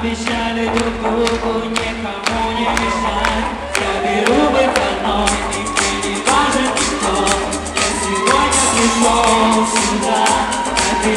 обещали друг другу никому не мешать Я беру бы домой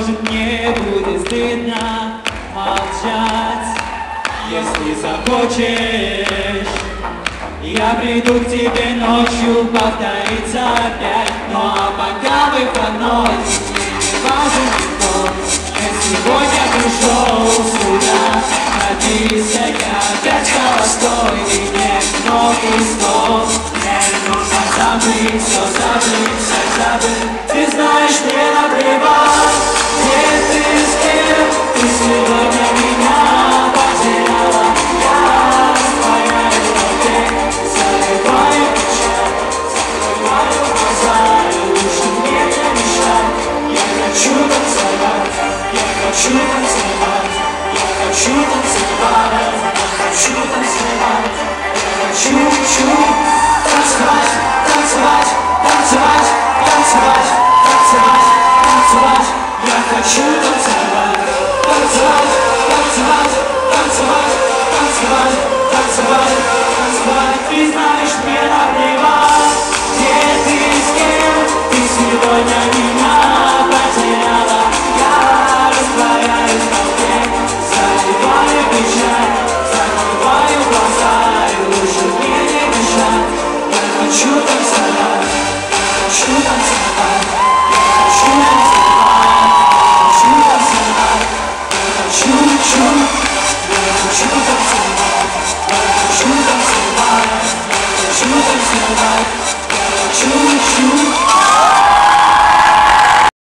может мне будет стыдно молчать. Если захочешь, я приду к тебе ночью, повторится опять. Ну а пока выходной, важен никто Ведь сегодня пришел сюда, родился я опять холостой И нет много слов, Не нужно забыть, все забыть хочу танцевать, я хочу танцевать, я хочу танцевать, я хочу tonight. Gotta choose you.